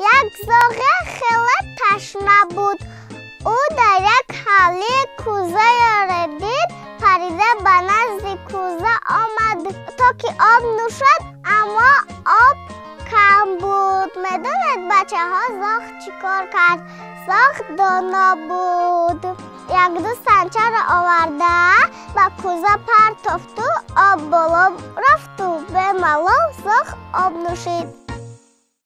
یک زاغه خیلی تشنه بود. او در یک حالی کوزه را دید پریده به نزد کوزه آمد. تا که آب نوشد اما آب کم بود. می‌داند بچه ها زاغ چیکار کرد؟ زاغ دانا بود. یک دو سنچه را آورده و کوزه پرتافت و آب بالا رفت و به ملام زاغ آب نوشید.